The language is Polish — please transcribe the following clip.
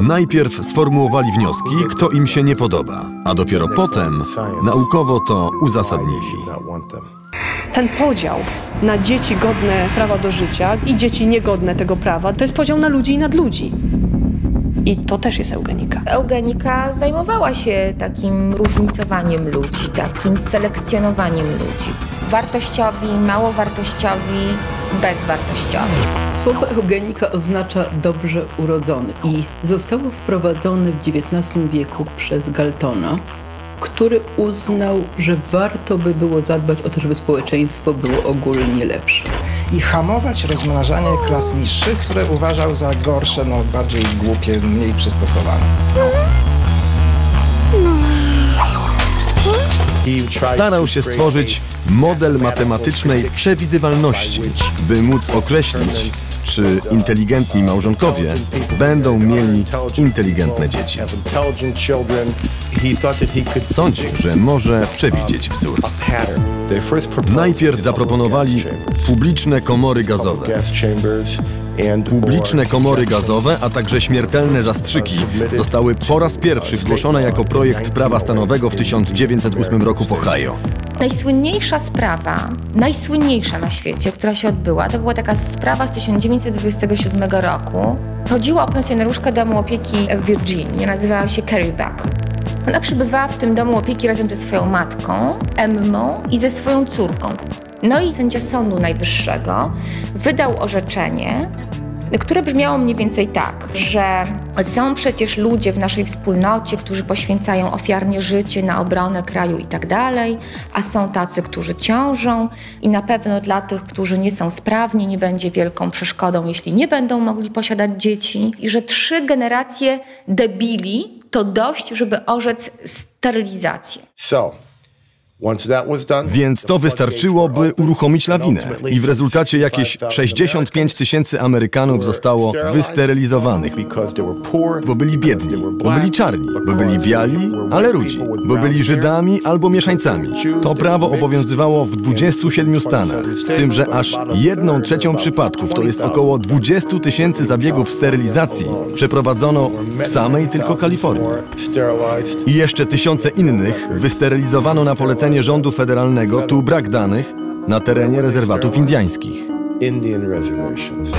Najpierw sformułowali wnioski, kto im się nie podoba, a dopiero potem naukowo to uzasadnili. Ten podział na dzieci godne prawa do życia i dzieci niegodne tego prawa, to jest podział na ludzi i nadludzi. I to też jest eugenika. Eugenika zajmowała się takim różnicowaniem ludzi, takim selekcjonowaniem ludzi. Wartościowi, małowartościowi, bezwartościowi. Słowo eugenika oznacza dobrze urodzony i zostało wprowadzone w XIX wieku przez Galtona, który uznał, że warto by było zadbać o to, żeby społeczeństwo było ogólnie lepsze. i hamować rozmnażanie klas niższych, które uważał za gorsze, no bardziej głupie, mniej przystosowane. Starał się stworzyć model matematycznej przewidywalności, by móc określić, czy inteligentni małżonkowie będą mieli inteligentne dzieci. Sądził, że może przewidzieć wzór. Najpierw zaproponowali publiczne komory gazowe. Publiczne komory gazowe, a także śmiertelne zastrzyki zostały po raz pierwszy zgłoszone jako projekt prawa stanowego w 1908 roku w Ohio. Najsłynniejsza sprawa, najsłynniejsza na świecie, która się odbyła, to była taka sprawa z 1927 roku. Chodziło o pensjonariuszkę domu opieki w Virginii, nazywała się Carrie Buck. Ona przebywała w tym domu opieki razem ze swoją matką, Emmą i ze swoją córką. No i sędzia Sądu Najwyższego wydał orzeczenie, które brzmiało mniej więcej tak, że są przecież ludzie w naszej wspólnocie, którzy poświęcają ofiarnie życie na obronę kraju i tak dalej, a są tacy, którzy ciążą i na pewno dla tych, którzy nie są sprawni, nie będzie wielką przeszkodą, jeśli nie będą mogli posiadać dzieci i że trzy generacje debili to dość, żeby orzec sterylizację. Więc to wystarczyło, by uruchomić lawinę. I w rezultacie jakieś 65 tysięcy Amerykanów zostało wysterylizowanych, bo byli biedni, bo byli czarni, bo byli biali, ale rudzi, bo byli Żydami albo mieszańcami. To prawo obowiązywało w 27 stanach, z tym, że aż jedną trzecią przypadków, to jest około 20 tysięcy zabiegów sterylizacji, przeprowadzono w samej tylko Kalifornii. I jeszcze tysiące innych wysterylizowano na polecenie rządu federalnego, tu brak danych, na terenie rezerwatów indiańskich. Indian reservations.